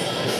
Yes.